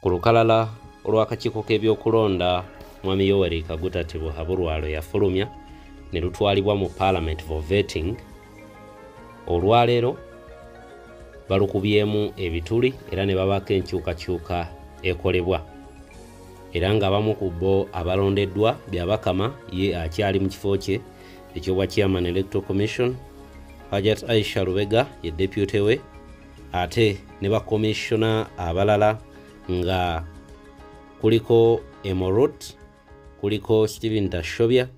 ku lukalala olw'akakiiko k'ebyokulonda mwami yoweri kaguta tibuhabulwalo yafulumya ne lutwalibwa mu parliament for vetting olwaleero balukubyemu ebituli era ne babako enkyukakyuka ekolebwa. Era ng'abamu ku bo abalondeddwa byabakama ye akyali mu kifo kye ekyobwa chairman electoral commission hajat aisha lubega ye deputy we ate ne bakomishona abalala nga kuliko emorot kuliko stephen tashobya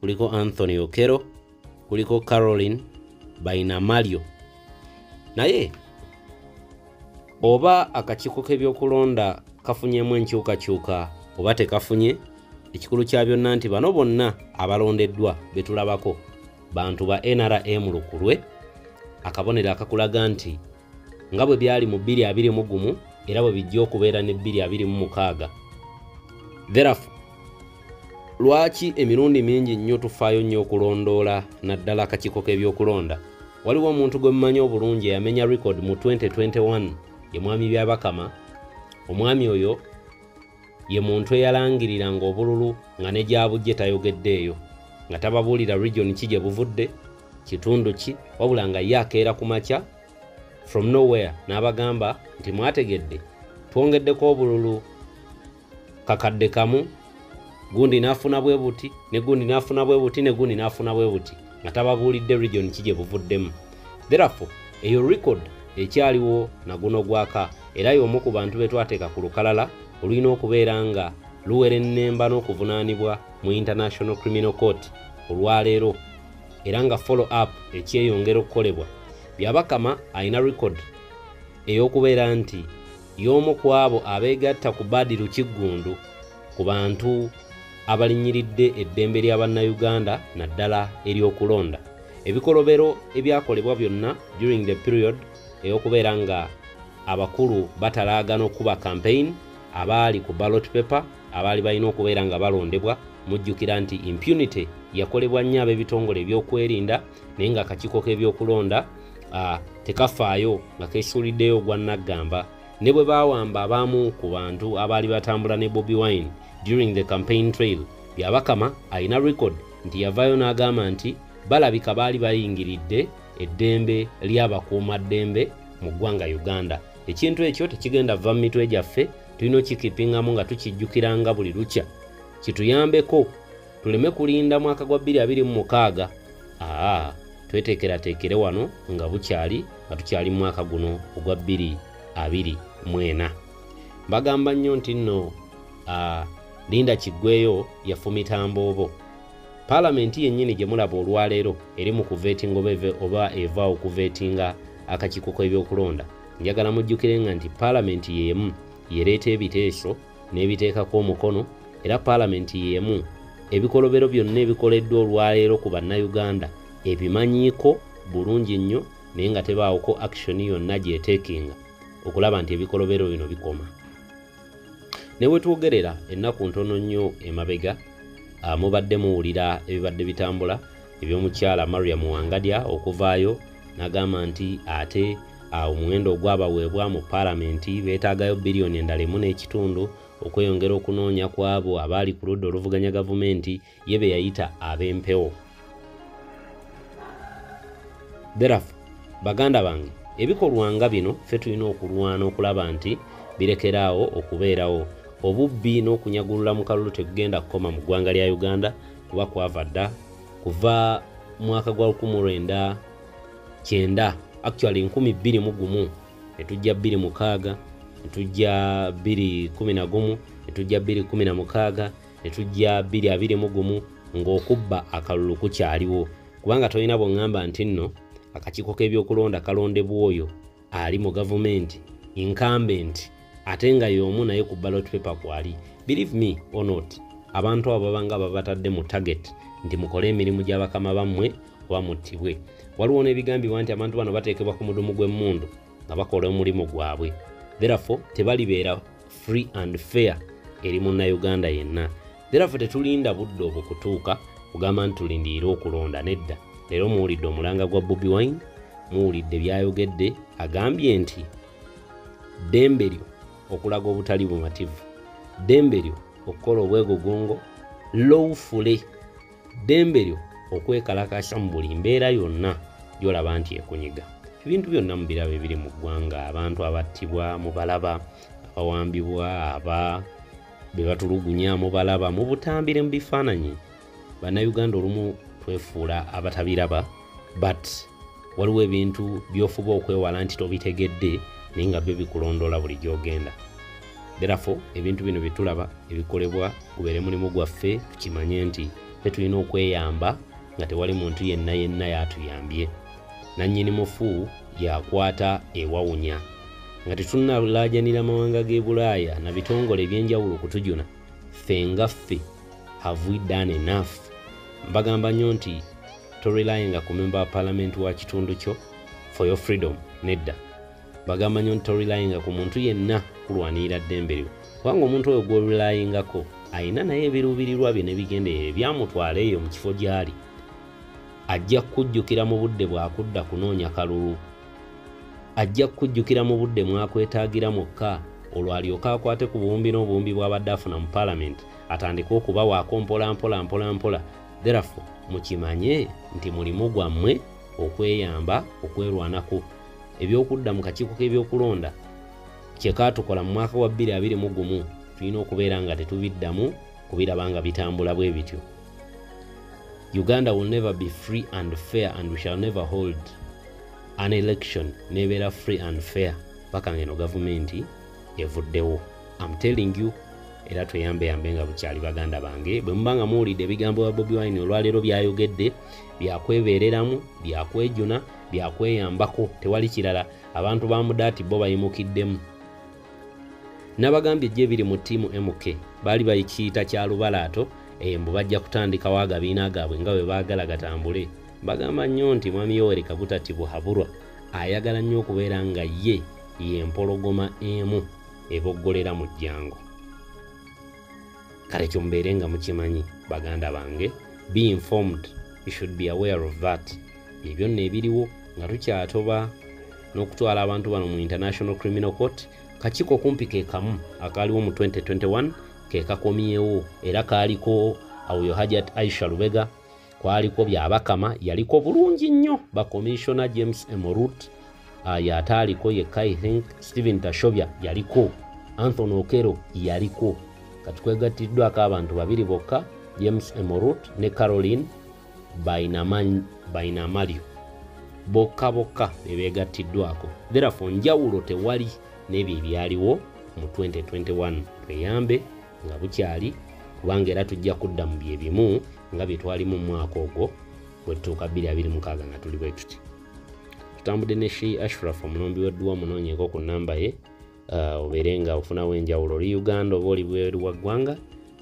kuliko anthony okero kuliko caroline bainamalio. Naye oba akakiiko k'ebyokulonda kafunyemu enkyukakyuka oba tekafunye ekikulu kya byonna nti bano bonna abalondeddwa betulabako bantu ba nrm lukulwe akabonero akakulaga nti nga bwe byali mu 221 era bwe bijja okubeera ne 226 therafu lwaki emirundi mingi nnyo tufaayo nnyo okulondoola naddala akakiiko k'ebyokulonda? Waliwo omuntu gwe mumanyi obulungi eyamenya record mu 2021 ye mwami byabakama omwami oyo ye muntu eyalangiriranga obululu nga ne gyabujje tayogeddeeyo nga tababuulira region ki gye buvudde kitundu ki wabula nga ye akeera ku makya from nowhere n'abagamba nti mwategedde twongeddeko obululu kakadde kamu gundi n'afuna bwe buti ne gundi n'afuna bwe buti ne gundi n'afuna bwe buti nga tababuulidde region ki gye buvuddemu. Therefore eyo record ekyaliwo naguno gwaka era y'omu ku bantu be twateeka ku lukalala olulina okubeera nga luwera ennemba n'okuvunaanibwa mu international criminal court olwaleero era nga follow up ekyeyongera okukolebwa byabakama alina record ey'okubeera nti y'omu ku abo abeegatta ku badiru kiggundu ku bantu abalinyiridde eddembe lya bannayuganda naddala ery'okulonda. Ebikolobero ebyakolebwa byonna during the period ey'okubeera nga abakulu batalaagana okuba campaign abaali ku ballot paper abaali balina okubeera nga balondebwa mujjukira nti impunity yakolebwa nnyo ab'ebitongole ebyokwerinda naye nga akakiiko k'ebyokulonda tekafaayo nga kesuuliddeyo ogwa naggamba ne bwe baawamba abamu ku bantu abaali batambula ne bobi wine during the campaign trail byabakama alina record nti yavaayo n'agamba nti balabika baali bayingiridde eddembe ly'abakuumaddembe mu ggwanga uganda. Ekintu ekyo tekigenda va mu mitwe gyaffe tulina okikipingamu nga tukijjukiranga buli lukya. Kituyambeko tuleme kulinda mwaka gwa 2026 aa tweteekerateekere wano nga bukyali nga tukyali mu mwaka guno ogwa 2024 mbagamba nnyo nti nno linda kiggweyo yafumita mboobo paalamenti yennyini gye mulaba olwaleero eri mu kuveetinga oba eva okuveetinga akakiiko k'ebyokulonda. Njagala mujjukire nga nti paalamenti y'emu yereeta ebiteeso n'ebiteekako omukono era paalamenti y'emu ebikolobero byonna ebikoleddwa olwaleero ku bannayuganda ebimanyiiko bulungi nnyo naye nga tebaawoko akishoni yonna gyeteekinga okulaba nti ebikolobero bino bikoma ne bwe twogerera ennaku ntono nnyo emabega mubadde muwulira ebibadde bitambula eby'omukyala mariam wangadya okuvaayo n'agamba nti ate omuwendo ogwabaweebwa mu paalamenti beetaagayo biliyoni endala emu n'ekitundu okweyongera okunoonya kw'abo abaali ku ludda oluvuganya gavumenti ye be yayita ab'empewo therafu baganda bange ebikolwanga bino ffe tulina okulwana okulaba nti birekeraawo okubeerawo. Obubbi n'okunyagulula mu kalulu tekugenda kukoma mu ggwanga lya uganda kuba kwava dda. Kuva mwaka gwa 19 kyenda actually 221 netujja 26 netujja 211 netujja 216 netujja 221 ng'okubba akalulu kukyaliwo. Kubanga tolina bweŋŋamba nti nno akakiiko k'ebyokulonda kalondebwa oyo ali mu gavumenti incumbent ate nga y'omu naye ku ballot paper kwali. Believe me or not abantu abo babanga babatadde mu target nti mukole emirimu gy'abakama bammwe oba muttibwe waliwo n'ebigambibwa nti abantu bano bateekebwa ku mudumu gw'emmundu nga bakola omulimu gwabwe. Therefore tebalibeera free and fair eri munnayuganda yenna. Therefore tetulinda budde obwo kutuuka kugamba nti tulindiire okulonda nedda leero muwulidde omulanga gwa bobi wine muwulidde byayogedde agambye nti ddembe lyo okulaga obutali bumativu. Ddembe lyo okukola obwegogongo lowfule. Ddembe lyo okwekalakasa mu buli mbeera yonna gyolaba nti ekunyiga. Ebintu byonna mu birabo ebiri mu ggwanga abantu abattibwa mubalaba abawambibwa aba be batulugunya mubalaba mu butambire mu bifaananyi. Bannayuganda olumu twefuula abatabiraba but waliwo ebintu byofuba okwewala nti tobitegedde naye nga byo bikulondoola buli gyogenda. Therefore ebintu bino byetulaba ebikolebwa gubeere mulimu gwaffe tukimanye nti fe tulina okweyamba nga tewali muntu yenna yenna yatuyambye. Nannyini mufu yakwata ewawunya. Nga tetunalaajanira mawanga g'e bulaaya na bitongole ebyenjawulo kutujuna ffe nga ffe have we done enough mbagamba nnyo nti torelayenga ku memba wa paalamenti wa kitundu kyo for your freedom nedda. Bagamba nnyo nti torelayenga ku muntu yenna kulwanirira ddembe lyo. Kubanga omuntu oyo gworelayingako ayina naye ebiruubirirwa bye nebigenderera ebyamutwala eyo mu kifo gy'ali. Ajja kukujjukira mu budde bw'akudda kunoonya kalulu. Ajja kukujjukira mu budde mwakwetaagira mwokka olwo alyoka akwate ku buwumbi n'obuwumbi bw'abadde afuna mu paalamenti atandike okubawaako mpola mpola mpola mpola therefore mukimanye nti mulimu gwammwe okweyamba okwerwanako. Ebyokudda mu kakiiko k'ebyokulonda kyekatukola mu mwaka wa 2021 tulina okubeera nga tetubiddamu kubiraba nga bitambula bwe bityo. Uganda will never be free and fair and we shall never hold an election. Nebeera free and fair. Paka ngeno gavumenti evuddewo. Am telling you era tweyambeyambe nga bukyali baganda bange. Bwe muba nga muwulidde ebigambo bya bobi wine olwaleero byayogedde byakwebeereramu byakwejuna byakweyambako. Tewali kirala. Abantu ba mudaati bo bayimukiddemu. Nabagambye ejje biri mu ttiimu mk baali bakiyita kya lubalaato embu bajja kutandikawo agabiina gaabwe nga bwe baagala gatambule. Bagamba nnyo nti mwami yoweri kabutati buhabulwa ayagala nnyo okubeera nga ye yempologoma emu eboggolera mu jjango kale kyombeere nga mukimanyi baganda bange be informed you should be aware of that. Ebyo nno ebiriwo nga tukyatoba n'okutwala abantu bano mu international criminal court. Kakiiko kumpi ke kamu akaaliwo mu 2021 ke kakomyewo. Era kaaliko awoyo hajat aisha lubega kwaliko byabakama yaliko bulungi nnyo. Bakomishona james emorut uh, yataaliko yekka i think stephen tashobya yaliko. Anthony okero yaliko katukwegattiddwako abantu babiri bokka james emorut ne caroline bainamalio bokka bokka bebegattiddwako therefore njawulo tewali n'ebyo ebyaliwo mu 2021 tweyambe nga bukyali kubanga era tujja kudda mu bye bimu nga bye twalimu mu mwaka ogwo bwe tutuuka 226 nga tuli bwe tuti. Tutambudde ne shi ashraf omunombi w'edduwa munoonyeeko ku nnamba ye uh, obeere nga ofunawo enjawulo oli uganda oba oli bweru wa ggwanga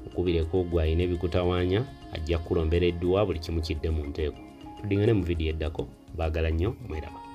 okubireko gwe alina ebikutawaanya ajja kukulombera edduwa buli kimu kidde mu nteeko. Tuddingane mu vidiyo eddako baagala nnyo mweraba